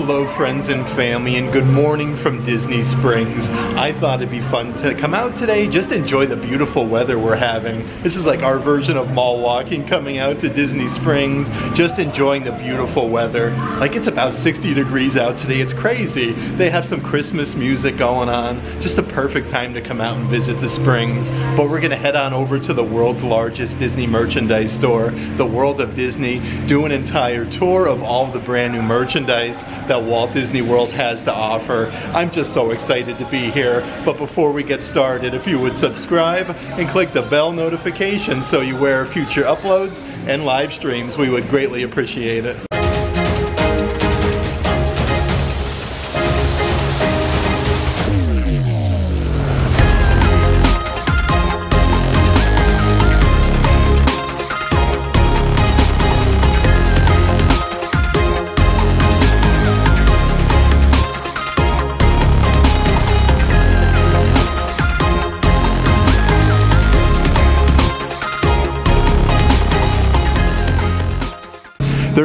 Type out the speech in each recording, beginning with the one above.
Hello friends and family and good morning from Disney Springs. I thought it'd be fun to come out today, just enjoy the beautiful weather we're having. This is like our version of mall walking, coming out to Disney Springs, just enjoying the beautiful weather. Like it's about 60 degrees out today, it's crazy. They have some Christmas music going on, just the perfect time to come out and visit the Springs. But we're gonna head on over to the world's largest Disney merchandise store, the World of Disney, do an entire tour of all the brand new merchandise that Walt Disney World has to offer. I'm just so excited to be here. But before we get started, if you would subscribe and click the bell notification so you wear future uploads and live streams, we would greatly appreciate it.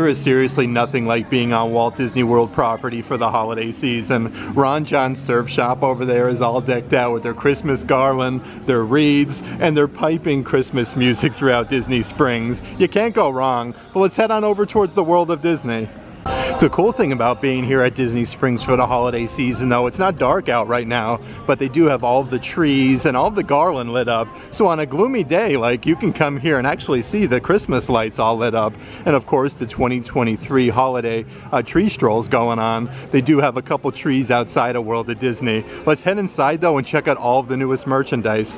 There is seriously nothing like being on Walt Disney World property for the holiday season. Ron Jon's Surf Shop over there is all decked out with their Christmas garland, their reeds, and their piping Christmas music throughout Disney Springs. You can't go wrong, but let's head on over towards the world of Disney. The cool thing about being here at Disney Springs for the holiday season though, it's not dark out right now, but they do have all the trees and all the garland lit up. So on a gloomy day, like you can come here and actually see the Christmas lights all lit up. And of course the 2023 holiday uh, tree strolls going on. They do have a couple trees outside of World of Disney. Let's head inside though and check out all of the newest merchandise.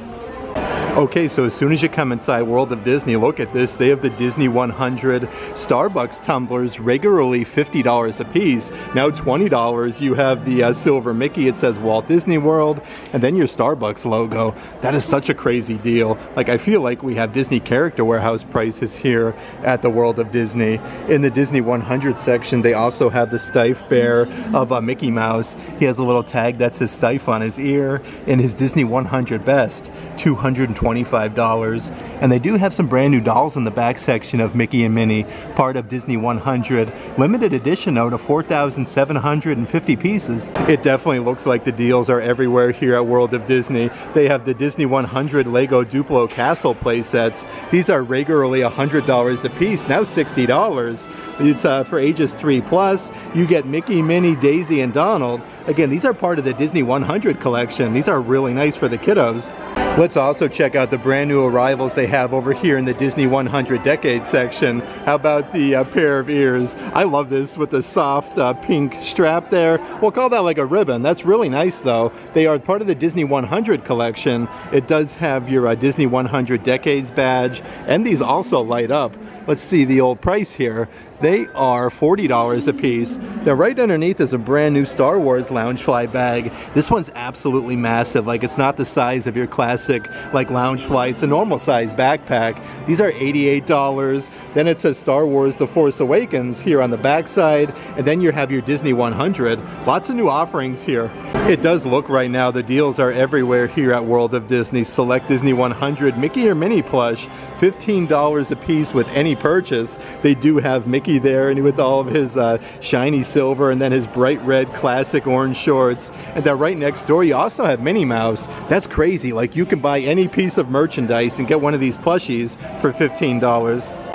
Okay, so as soon as you come inside World of Disney, look at this. They have the Disney 100 Starbucks tumblers, regularly $50 a piece. Now $20. You have the uh, silver Mickey. It says Walt Disney World, and then your Starbucks logo. That is such a crazy deal. Like, I feel like we have Disney Character Warehouse prices here at the World of Disney. In the Disney 100 section, they also have the Steiff Bear of uh, Mickey Mouse. He has a little tag that says Steiff on his ear. In his Disney 100 Best, 220 $25. And they do have some brand new dolls in the back section of Mickey and Minnie, part of Disney 100. Limited edition though to 4,750 pieces. It definitely looks like the deals are everywhere here at World of Disney. They have the Disney 100 Lego Duplo Castle playsets. These are regularly $100 a piece, now $60. It's uh, for ages 3 plus. You get Mickey, Minnie, Daisy, and Donald. Again, these are part of the Disney 100 collection. These are really nice for the kiddos. Let's also check out the brand new arrivals they have over here in the Disney 100 Decade section. How about the uh, pair of ears? I love this with the soft uh, pink strap there. We'll call that like a ribbon. That's really nice though. They are part of the Disney 100 collection. It does have your uh, Disney 100 Decades badge and these also light up. Let's see the old price here. They are $40 a piece. Now right underneath is a brand new Star Wars Loungefly bag. This one's absolutely massive. Like it's not the size of your classic like Loungefly. It's a normal size backpack. These are $88. Then it says Star Wars The Force Awakens here on the back side. And then you have your Disney 100. Lots of new offerings here. It does look right now the deals are everywhere here at World of Disney. Select Disney 100 Mickey or Minnie plush. $15 a piece with any purchase. They do have Mickey There and with all of his uh, shiny silver and then his bright red classic orange shorts. And then right next door you also have Minnie Mouse. That's crazy. Like you can buy any piece of merchandise and get one of these plushies for $15.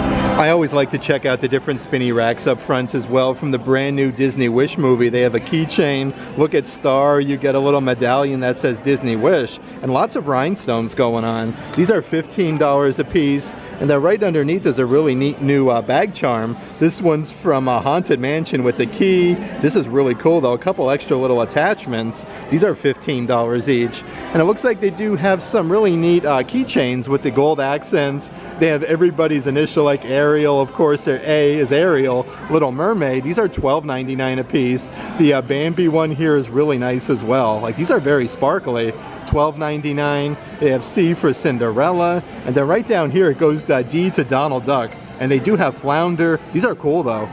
I always like to check out the different spinny racks up front as well from the brand new Disney Wish movie. They have a keychain. Look at Star. You get a little medallion that says Disney Wish and lots of rhinestones going on. These are $15 a piece. And then right underneath is a really neat new uh, bag charm. This one's from a Haunted Mansion with the key. This is really cool though, a couple extra little attachments. These are $15 each. And it looks like they do have some really neat uh, keychains with the gold accents. They have everybody's initial like Ariel, of course their A is Ariel, Little Mermaid. These are $12.99 a piece. The uh, Bambi one here is really nice as well. Like these are very sparkly. $12.99. They have C for Cinderella. And then right down here it goes to D to Donald Duck. And they do have Flounder. These are cool though.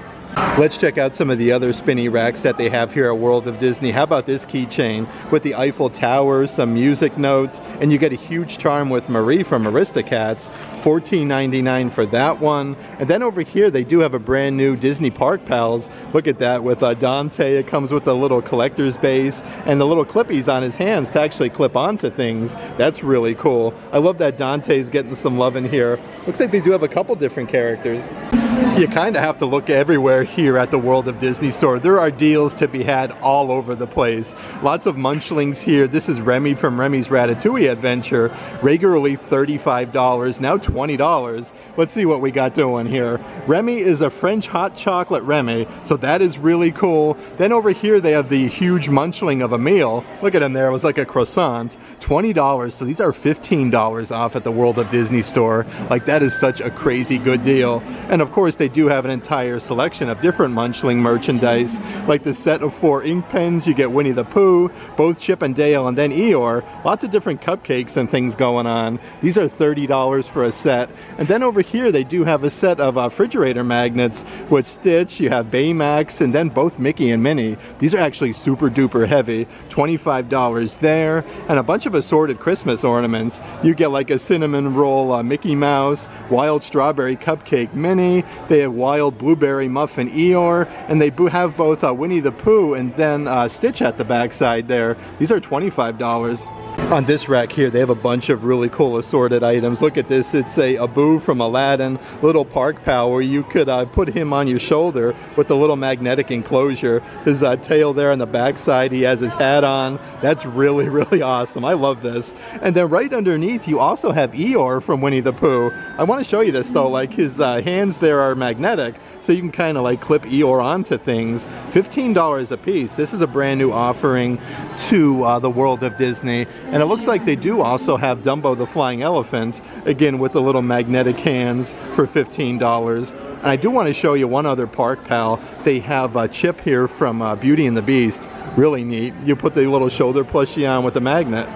Let's check out some of the other spinny racks that they have here at World of Disney. How about this keychain with the Eiffel Tower, some music notes, and you get a huge charm with Marie from Aristocats. $14.99 for that one. And then over here, they do have a brand new Disney Park Pals. Look at that with uh, Dante. It comes with a little collector's base and the little clippies on his hands to actually clip onto things. That's really cool. I love that Dante's getting some love in here. Looks like they do have a couple different characters. You kind of have to look everywhere here at the World of Disney store. There are deals to be had all over the place. Lots of munchlings here. This is Remy from Remy's Ratatouille Adventure. Regularly $35, now $20. Let's see what we got doing here. Remy is a French hot chocolate Remy, so that is really cool. Then over here they have the huge munchling of Emile. Look at him there, it was like a croissant. $20, so these are $15 off at the World of Disney store. Like that is such a crazy good deal. And of course they do have an entire selection of different munchling merchandise, like the set of four ink pens, you get Winnie the Pooh, both Chip and Dale, and then Eeyore. Lots of different cupcakes and things going on. These are $30 for a set. And then over here they do have a set of uh, refrigerator magnets with Stitch, you have Baymax, and then both Mickey and Minnie. These are actually super duper heavy. $25 there, and a bunch of assorted Christmas ornaments. You get like a cinnamon roll uh, Mickey Mouse, wild strawberry cupcake Minnie, they have wild blueberry muffin Eeyore, and they have both uh, Winnie the Pooh and then uh, Stitch at the backside there. These are $25. On this rack here, they have a bunch of really cool assorted items. Look at this, it's a Abu from Aladdin, little park power. You could uh, put him on your shoulder with a little magnetic enclosure. His uh, tail there on the backside, he has his hat on. That's really, really awesome. I love this. And then right underneath, you also have Eeyore from Winnie the Pooh. I want to show you this though, like his uh, hands there are magnetic, so you can kind of like clip Eeyore onto things. $15 a piece. This is a brand new offering to uh, the world of Disney. And it looks like they do also have Dumbo the Flying Elephant, again with the little magnetic hands for $15. And I do want to show you one other park pal. They have a chip here from uh, Beauty and the Beast. Really neat. You put the little shoulder plushie on with a magnet.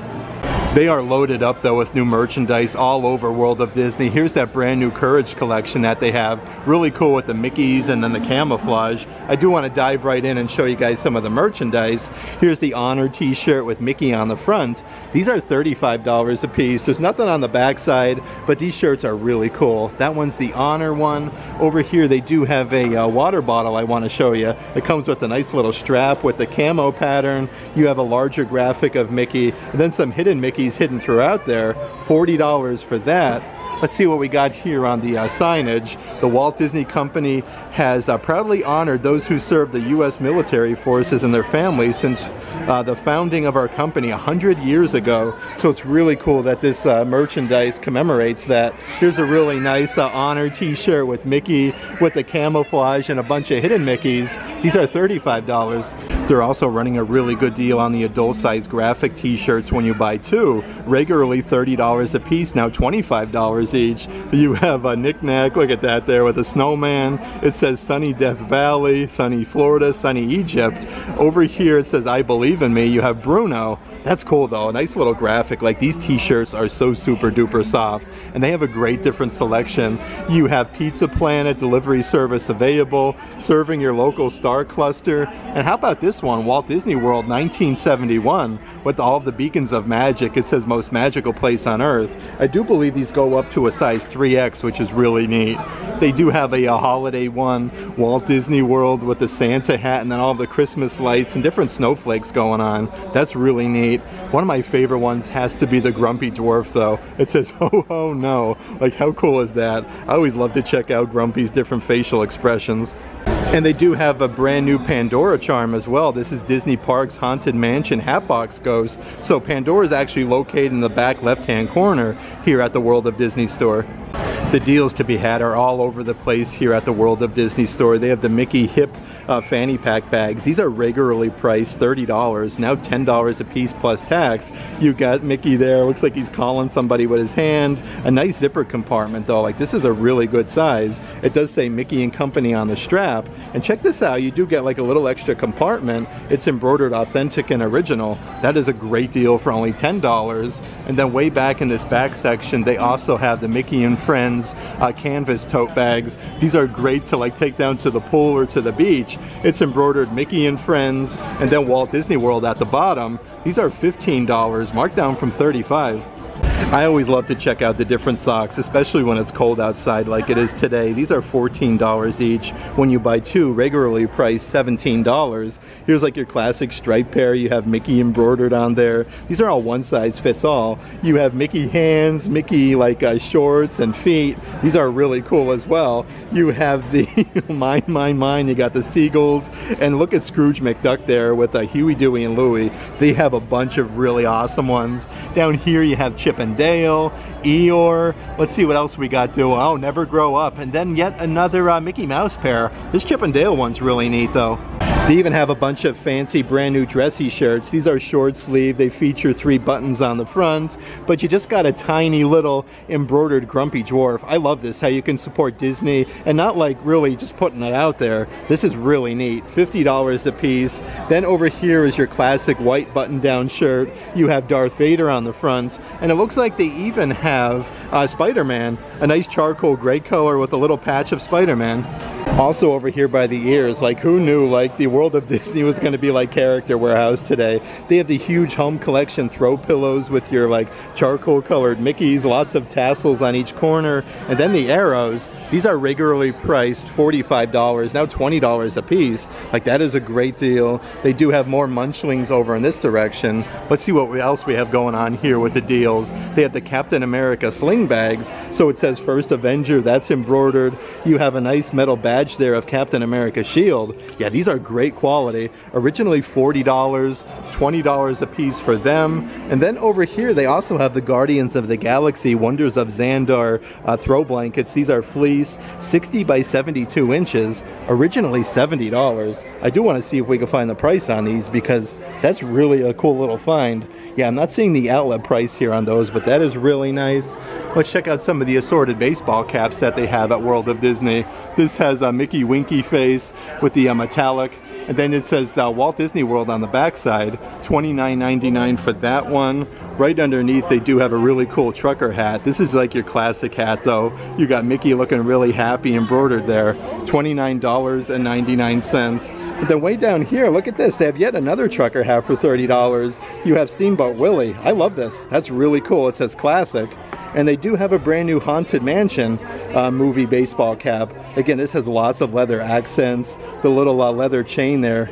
They are loaded up though with new merchandise all over World of Disney. Here's that brand new Courage collection that they have. Really cool with the Mickeys and then the camouflage. I do want to dive right in and show you guys some of the merchandise. Here's the Honor t-shirt with Mickey on the front. These are $35 a piece. There's nothing on the back side, but these shirts are really cool. That one's the Honor one. Over here they do have a uh, water bottle I want to show you. It comes with a nice little strap with the camo pattern. You have a larger graphic of Mickey and then some hidden Mickey hidden throughout there. $40 for that. Let's see what we got here on the uh, signage. The Walt Disney Company has uh, proudly honored those who served the U.S. military forces and their families since uh, the founding of our company 100 years ago. So it's really cool that this uh, merchandise commemorates that. Here's a really nice uh, honor t-shirt with Mickey with the camouflage and a bunch of hidden Mickeys. These are $35. They're also running a really good deal on the adult size graphic t-shirts when you buy two. Regularly $30 a piece, now $25 each. You have a knickknack, look at that there with a snowman. It says sunny Death Valley, sunny Florida, sunny Egypt. Over here it says I believe in me. You have Bruno. That's cool though, nice little graphic. Like these t-shirts are so super duper soft and they have a great different selection. You have Pizza Planet delivery service available, serving your local star cluster. And how about this one, Walt Disney World 1971 with all the beacons of magic. It says most magical place on earth. I do believe these go up to a size 3X, which is really neat. They do have a, a holiday one, Walt Disney World with the Santa hat and then all the Christmas lights and different snowflakes going on. That's really neat. One of my favorite ones has to be the Grumpy Dwarf though. It says oh, ho no. Like how cool is that? I always love to check out Grumpy's different facial expressions. And they do have a brand new Pandora charm as well. This is Disney Parks Haunted Mansion Hatbox Ghost. So Pandora is actually located in the back left-hand corner here at the World of Disney store. The deals to be had are all over the place here at the World of Disney store. They have the Mickey Hip uh, fanny pack bags. These are regularly priced $30, now $10 a piece plus tax. You got Mickey there, looks like he's calling somebody with his hand. A nice zipper compartment though, like this is a really good size. It does say Mickey and Company on the strap. And check this out, you do get like a little extra compartment. It's embroidered authentic and original. That is a great deal for only $10. And then way back in this back section, they also have the Mickey and Friends uh, canvas tote bags. These are great to like take down to the pool or to the beach. It's embroidered Mickey and Friends and then Walt Disney World at the bottom. These are $15, marked down from 35. I always love to check out the different socks, especially when it's cold outside like it is today. These are $14 each. When you buy two, regularly priced $17. Here's like your classic stripe pair. You have Mickey embroidered on there. These are all one size fits all. You have Mickey hands, Mickey like uh, shorts and feet. These are really cool as well. You have the mine, mine, mine. You got the seagulls. And look at Scrooge McDuck there with uh, Huey, Dewey, and Louie. They have a bunch of really awesome ones. Down here you have Chip and Dale, Eeyore. Let's see what else we got doing. Oh, Never Grow Up. And then yet another uh, Mickey Mouse pair. This Chip and Dale one's really neat though. They even have a bunch of fancy brand new dressy shirts. These are short sleeve. They feature three buttons on the front, but you just got a tiny little embroidered grumpy dwarf. I love this, how you can support Disney and not like really just putting it out there. This is really neat. $50 a piece. Then over here is your classic white button down shirt. You have Darth Vader on the front, and it looks like they even have uh, Spider-Man, a nice charcoal gray color with a little patch of Spider-Man. Also over here by the ears, like who knew like the world of Disney was going to be like Character Warehouse today. They have the huge home collection throw pillows with your like charcoal colored Mickeys, lots of tassels on each corner, and then the arrows. These are regularly priced $45, now $20 a piece. Like that is a great deal. They do have more munchlings over in this direction. Let's see what else we have going on here with the deals. They have the Captain America sling bags. So it says First Avenger, that's embroidered. You have a nice metal badge there of Captain America shield. Yeah, these are great quality. Originally $40, $20 a piece for them. And then over here, they also have the Guardians of the Galaxy Wonders of Xandar uh, throw blankets. These are fleece, 60 by 72 inches, originally $70. I do want to see if we can find the price on these because that's really a cool little find. Yeah, I'm not seeing the outlet price here on those, but that is really nice. Let's check out some of the assorted baseball caps that they have at World of Disney. This has a Mickey Winky face with the uh, metallic and then it says uh, Walt Disney World on the backside, $29.99 for that one. Right underneath they do have a really cool trucker hat. This is like your classic hat though. You got Mickey looking really happy embroidered there. $29.99. But then way down here, look at this. They have yet another trucker hat for $30. You have Steamboat Willie. I love this. That's really cool. It says classic. And they do have a brand new Haunted Mansion uh, movie baseball cap. Again, this has lots of leather accents, the little uh, leather chain there.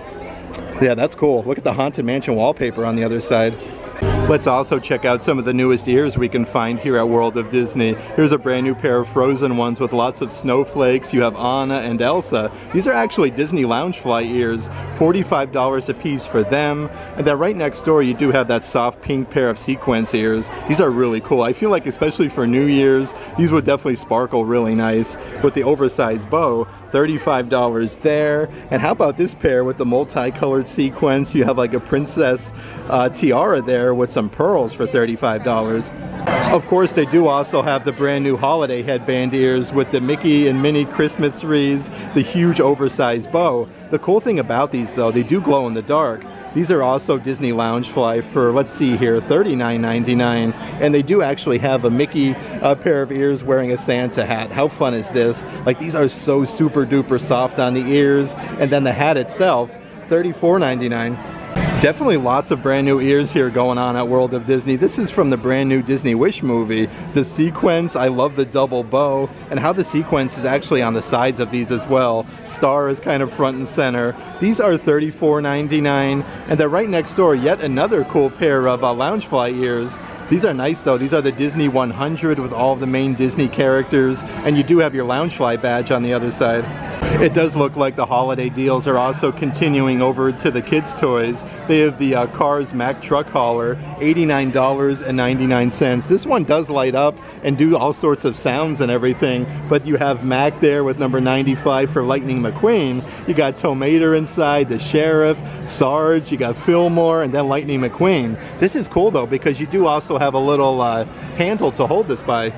Yeah, that's cool. Look at the Haunted Mansion wallpaper on the other side. Let's also check out some of the newest ears we can find here at World of Disney. Here's a brand new pair of frozen ones with lots of snowflakes. You have Anna and Elsa. These are actually Disney Loungefly ears, $45 a piece for them. And then right next door you do have that soft pink pair of sequence ears. These are really cool. I feel like especially for New Year's, these would definitely sparkle really nice with the oversized bow. $35 there. And how about this pair with the multicolored sequence? You have like a princess uh, tiara there with some pearls for $35. Of course, they do also have the brand new holiday headband ears with the Mickey and Minnie Christmas wreaths, the huge oversized bow. The cool thing about these though, they do glow in the dark. These are also Disney Loungefly for, let's see here, $39.99. And they do actually have a Mickey uh, pair of ears wearing a Santa hat. How fun is this? Like these are so super duper soft on the ears. And then the hat itself, $34.99. Definitely lots of brand new ears here going on at World of Disney. This is from the brand new Disney Wish movie. The sequence, I love the double bow and how the sequence is actually on the sides of these as well. Star is kind of front and center. These are $34.99 and they're right next door yet another cool pair of uh, Loungefly ears. These are nice though. These are the Disney 100 with all of the main Disney characters and you do have your Loungefly badge on the other side. It does look like the holiday deals are also continuing over to the kids' toys. They have the uh, Cars Mack Truck Hauler, $89.99. This one does light up and do all sorts of sounds and everything, but you have Mack there with number 95 for Lightning McQueen. You got Tow Mater inside, the Sheriff, Sarge, you got Fillmore, and then Lightning McQueen. This is cool though because you do also have a little uh, handle to hold this by.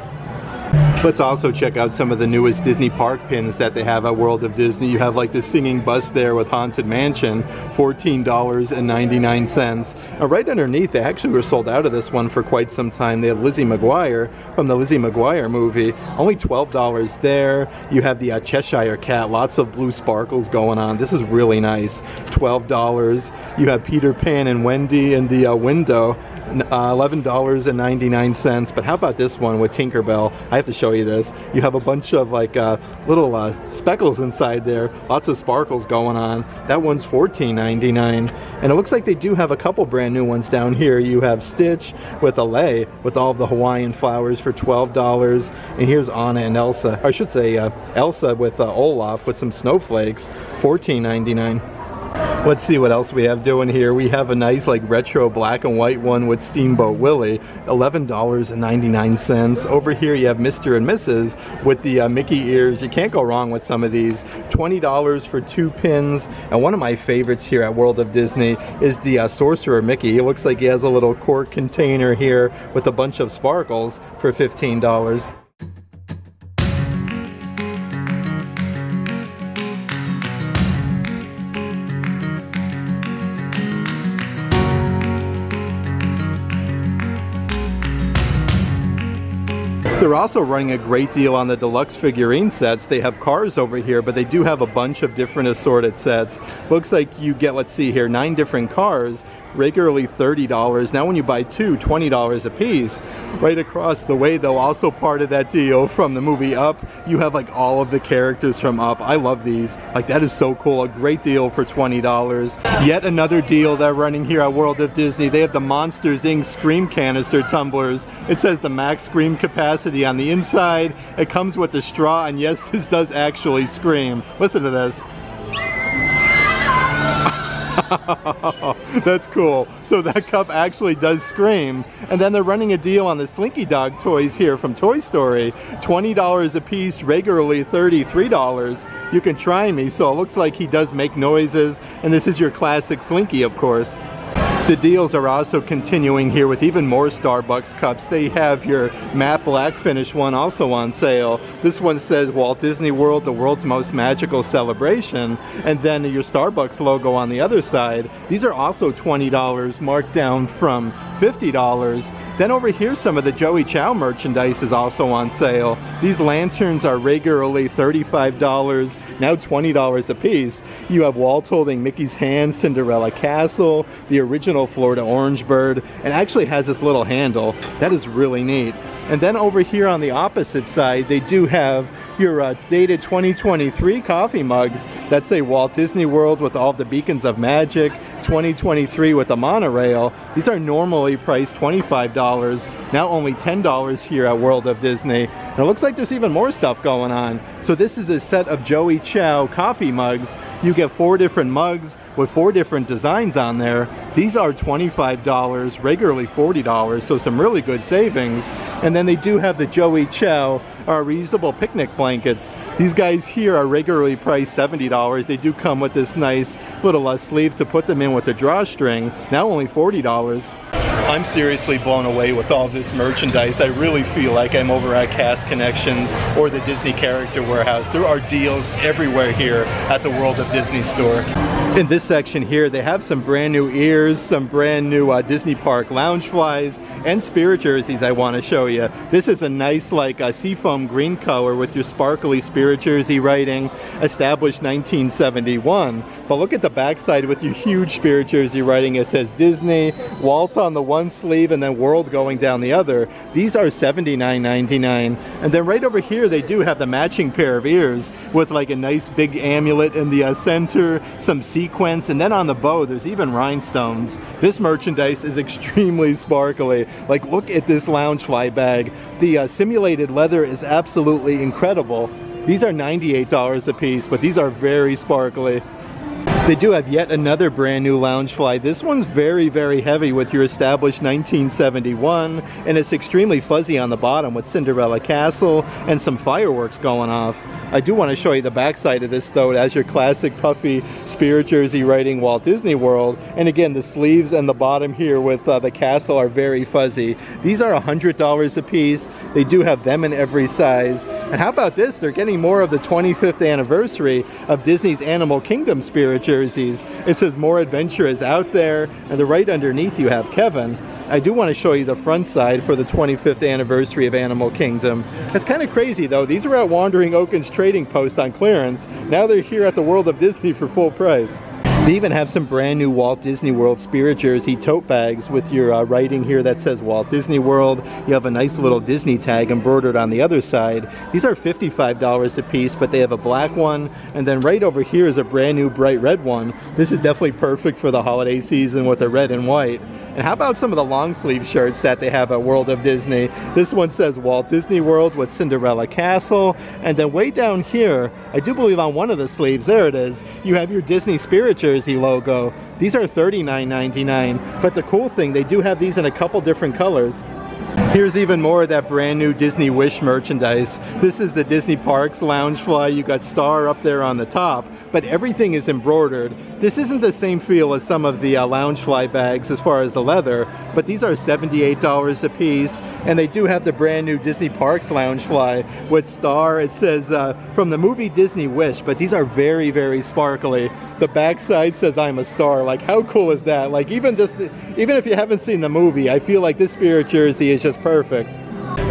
Let's also check out some of the newest Disney park pins that they have at World of Disney. You have like the singing bus there with Haunted Mansion, $14.99. Now, right underneath, they actually were sold out of this one for quite some time. They have Lizzie McGuire from the Lizzie McGuire movie, only $12 there. You have the uh, Cheshire Cat, lots of blue sparkles going on. This is really nice, $12. You have Peter Pan and Wendy in the uh, window, $11.99. But how about this one with Tinkerbell? I have to show you this. You have a bunch of like uh, little uh, speckles inside there, lots of sparkles going on. That one's $14.99. And it looks like they do have a couple brand new ones down here. You have Stitch with a lei with all the Hawaiian flowers for $12. And here's Anna and Elsa. I should say uh, Elsa with uh, Olaf with some snowflakes, $14.99. Let's see what else we have doing here. We have a nice like retro black and white one with Steamboat Willie, $11.99. Over here you have Mr. and Mrs. with the uh, Mickey ears. You can't go wrong with some of these. $20 for two pins. And one of my favorites here at World of Disney is the uh, Sorcerer Mickey. He looks like he has a little cork container here with a bunch of sparkles for $15. They're also running a great deal on the deluxe figurine sets. They have cars over here, but they do have a bunch of different assorted sets. Looks like you get, let's see here, nine different cars regularly $30. Now when you buy two, $20 a piece. Right across the way though, also part of that deal from the movie Up, you have like all of the characters from Up. I love these. Like that is so cool. A great deal for $20. Yet another deal they're running here at World of Disney. They have the Monsters Inc. Scream Canister tumblers. It says the max scream capacity on the inside. It comes with the straw and yes, this does actually scream. Listen to this. That's cool. So that cup actually does scream. And then they're running a deal on the Slinky Dog toys here from Toy Story. $20 a piece, regularly $33. You can try me, so it looks like he does make noises. And this is your classic Slinky, of course. The deals are also continuing here with even more Starbucks cups. They have your matte black finish one also on sale. This one says Walt Disney World, the world's most magical celebration. And then your Starbucks logo on the other side. These are also $20 marked down from $50. Then over here some of the Joey Chou merchandise is also on sale. These lanterns are regularly $35 now $20 a piece. You have Walt holding Mickey's hand, Cinderella Castle, the original Florida Orange Bird, and actually has this little handle. That is really neat. And then over here on the opposite side, they do have your uh, dated 2023 coffee mugs that say Walt Disney World with all the beacons of magic, 2023 with the monorail. These are normally priced $25, now only $10 here at World of Disney. And it looks like there's even more stuff going on. So this is a set of Joey Chou coffee mugs. You get four different mugs with four different designs on there. These are $25, regularly $40, so some really good savings. And then they do have the Joey Chou our reusable picnic blankets. These guys here are regularly priced $70. They do come with this nice little uh, sleeve to put them in with the drawstring, now only $40. I'm seriously blown away with all this merchandise. I really feel like I'm over at Cast Connections or the Disney Character Warehouse. There are deals everywhere here at the World of Disney store. In this section here, they have some brand new ears, some brand new uh, Disney Park lounge Loungeflies, and spirit jerseys I want to show you. This is a nice like a seafoam green color with your sparkly spirit jersey writing, established 1971. But look at the backside with your huge spirit jersey writing. It says Disney, Walt on the one sleeve, and then World going down the other. These are $79.99. And then right over here, they do have the matching pair of ears with like a nice big amulet in the uh, center, some sequins, and then on the bow, there's even rhinestones. This merchandise is extremely sparkly. Like, look at this Loungefly bag. The uh, simulated leather is absolutely incredible. These are $98 a piece, but these are very sparkly. They do have yet another brand new Loungefly. This one's very, very heavy with your established 1971, and it's extremely fuzzy on the bottom with Cinderella Castle and some fireworks going off. I do want to show you the backside of this though. It has your classic puffy spirit jersey writing Walt Disney World. And again, the sleeves and the bottom here with uh, the castle are very fuzzy. These are $100 a piece. They do have them in every size. And how about this? They're getting more of the 25th anniversary of Disney's Animal Kingdom spirit jerseys. It says more adventure is out there. And the right underneath you have Kevin. I do want to show you the front side for the 25th anniversary of Animal Kingdom. It's kind of crazy though. These are at Wandering Oaken's trading post on clearance. Now they're here at the World of Disney for full price. They even have some brand new Walt Disney World Spirit Jersey tote bags with your uh, writing here that says Walt Disney World. You have a nice little Disney tag embroidered on the other side. These are $55 a piece, but they have a black one. And then right over here is a brand new bright red one. This is definitely perfect for the holiday season with the red and white. And how about some of the long sleeve shirts that they have at World of Disney? This one says Walt Disney World with Cinderella Castle. And then way down here, I do believe on one of the sleeves, there it is, you have your Disney Spirit Jersey logo. These are $39.99. But the cool thing, they do have these in a couple different colors. Here's even more of that brand new Disney Wish merchandise. This is the Disney Parks Loungefly. You got Star up there on the top, but everything is embroidered. This isn't the same feel as some of the uh, Loungefly bags as far as the leather, but these are $78 a piece, and they do have the brand new Disney Parks Loungefly with Star. It says uh, from the movie Disney Wish, but these are very, very sparkly. The backside says I'm a star. Like, how cool is that? Like, even just, even if you haven't seen the movie, I feel like this spirit jersey is just perfect.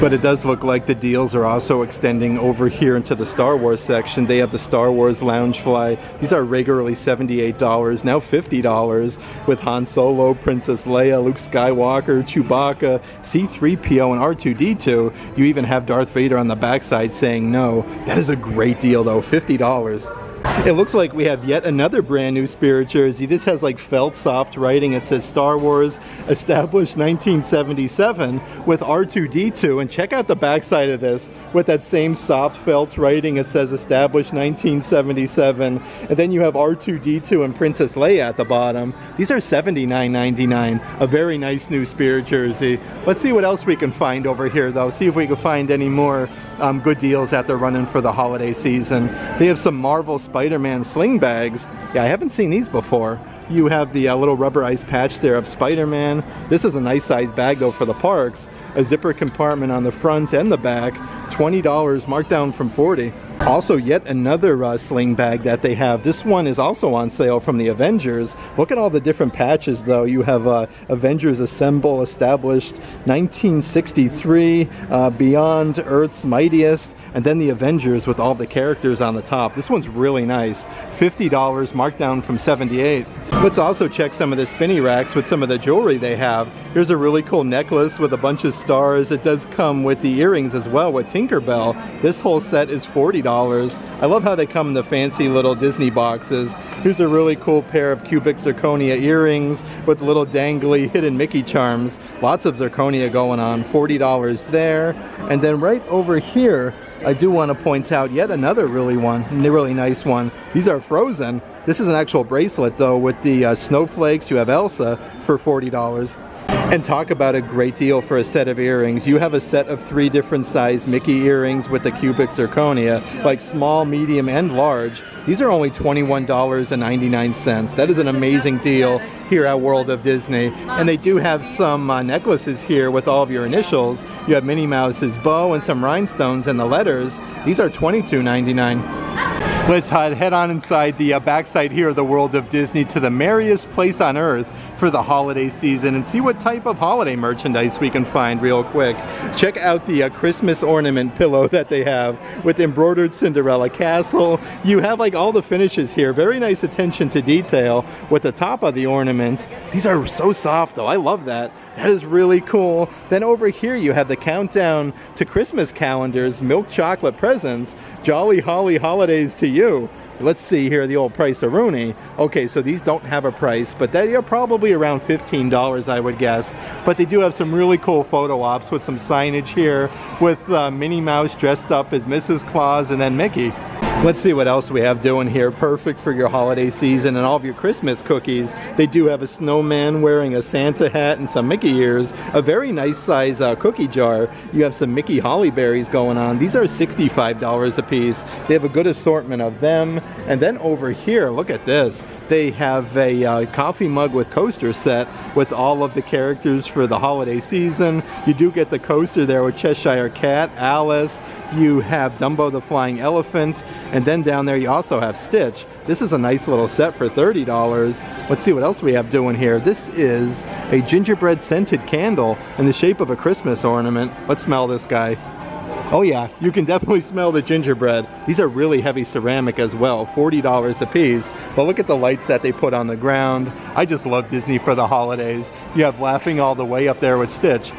But it does look like the deals are also extending over here into the Star Wars section. They have the Star Wars Loungefly. These are regularly $78, now $50 with Han Solo, Princess Leia, Luke Skywalker, Chewbacca, C-3PO, and R2-D2. You even have Darth Vader on the backside saying no. That is a great deal though, $50. It looks like we have yet another brand new Spirit jersey. This has like felt soft writing. It says Star Wars established 1977 with R2-D2 and check out the backside of this with that same soft felt writing. It says established 1977 and then you have R2-D2 and Princess Leia at the bottom. These are $79.99. A very nice new Spirit jersey. Let's see what else we can find over here though. See if we can find any more um, good deals that they're running for the holiday season. They have some Marvel Spider-Man sling bags. Yeah, I haven't seen these before. You have the uh, little rubberized patch there of Spider-Man. This is a nice size bag though for the parks. A zipper compartment on the front and the back. $20 marked down from 40 also, yet another uh, sling bag that they have. This one is also on sale from the Avengers. Look at all the different patches, though. You have uh, Avengers Assemble, established 1963, uh, Beyond Earth's Mightiest, and then the Avengers with all the characters on the top. This one's really nice. $50 marked down from 78. Let's also check some of the spinny racks with some of the jewelry they have. Here's a really cool necklace with a bunch of stars. It does come with the earrings as well with Tinkerbell. This whole set is $40. I love how they come in the fancy little Disney boxes. Here's a really cool pair of cubic zirconia earrings with little dangly hidden Mickey charms. Lots of zirconia going on, $40 there. And then right over here, I do want to point out yet another really one, really nice one. These are frozen. This is an actual bracelet though with the uh, snowflakes. You have Elsa for $40. And talk about a great deal for a set of earrings. You have a set of three different size Mickey earrings with the cubic zirconia, like small, medium, and large. These are only $21.99. That is an amazing deal here at World of Disney. And they do have some uh, necklaces here with all of your initials. You have Minnie Mouse's bow and some rhinestones and the letters. These are $22.99. Let's head on inside the uh, backside here of the World of Disney to the merriest place on earth for the holiday season and see what type of holiday merchandise we can find real quick. Check out the uh, Christmas ornament pillow that they have with embroidered Cinderella castle. You have like all the finishes here. Very nice attention to detail with the top of the ornament. These are so soft though. I love that. That is really cool. Then over here you have the countdown to Christmas calendars, milk chocolate presents, Jolly Holly holidays to you let's see here the old price of Rooney. Okay, so these don't have a price, but they are probably around $15, I would guess. But they do have some really cool photo ops with some signage here with uh, Minnie Mouse dressed up as Mrs. Claus and then Mickey. Let's see what else we have doing here. Perfect for your holiday season and all of your Christmas cookies. They do have a snowman wearing a Santa hat and some Mickey ears. A very nice size uh, cookie jar. You have some Mickey holly berries going on. These are $65 a piece. They have a good assortment of them. And then over here, look at this. They have a uh, coffee mug with coaster set with all of the characters for the holiday season. You do get the coaster there with Cheshire Cat, Alice, you have Dumbo the Flying Elephant, and then down there you also have Stitch. This is a nice little set for $30. Let's see what else we have doing here. This is a gingerbread scented candle in the shape of a Christmas ornament. Let's smell this guy. Oh yeah, you can definitely smell the gingerbread. These are really heavy ceramic as well, $40 a piece. But look at the lights that they put on the ground. I just love Disney for the holidays. You have Laughing All the Way up there with Stitch.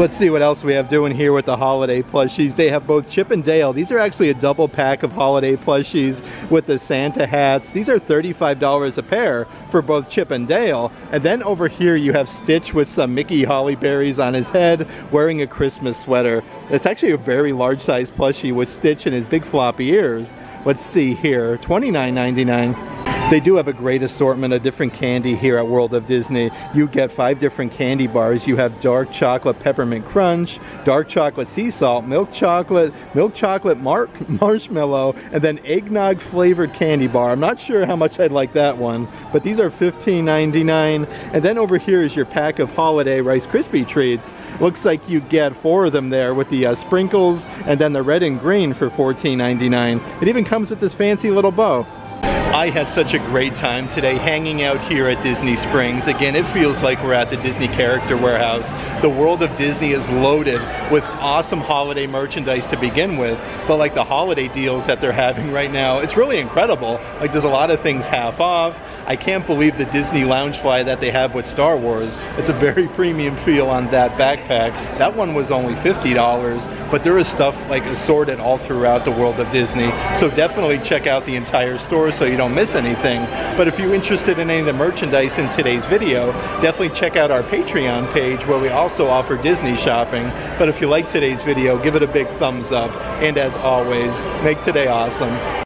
Let's see what else we have doing here with the holiday plushies. They have both Chip and Dale. These are actually a double pack of holiday plushies with the Santa hats. These are $35 a pair for both Chip and Dale. And then over here you have Stitch with some Mickey holly berries on his head wearing a Christmas sweater. It's actually a very large size plushie with Stitch and his big floppy ears. Let's see here, $29.99. They do have a great assortment of different candy here at World of Disney. You get five different candy bars. You have dark chocolate peppermint crunch, dark chocolate sea salt, milk chocolate, milk chocolate mar marshmallow, and then eggnog flavored candy bar. I'm not sure how much I'd like that one, but these are $15.99. And then over here is your pack of holiday Rice Krispie treats. Looks like you get four of them there with the uh, sprinkles and then the red and green for $14.99. It even comes with this fancy little bow. I had such a great time today hanging out here at Disney Springs. Again, it feels like we're at the Disney Character Warehouse. The world of Disney is loaded with awesome holiday merchandise to begin with, but like the holiday deals that they're having right now, it's really incredible. Like there's a lot of things half off. I can't believe the Disney Loungefly that they have with Star Wars. It's a very premium feel on that backpack. That one was only $50, but there is stuff like assorted all throughout the world of Disney. So definitely check out the entire store so you don't miss anything. But if you're interested in any of the merchandise in today's video, definitely check out our Patreon page where we also offer Disney shopping. But if you like today's video, give it a big thumbs up. And as always, make today awesome.